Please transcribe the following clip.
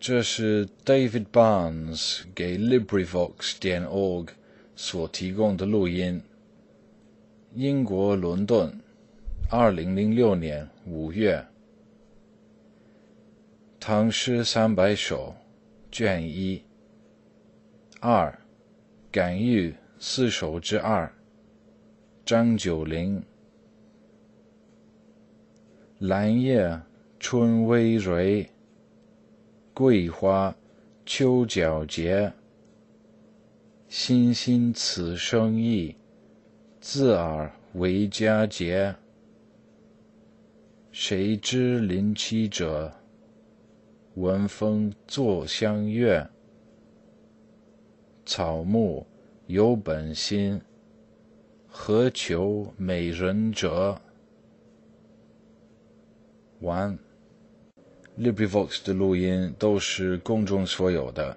这是 David Barnes 给 LibriVox 点 org 所提供的录音。英国伦敦，二零零六年五月。唐诗三百首，卷一。二，感遇四首之二。张九龄。兰叶春葳蕤。桂花秋皎洁，欣欣此生意，自尔为佳节。谁知林栖者，闻风坐相悦。草木有本心，何求美人折？完。LibriVox 的录音都是公众所有的。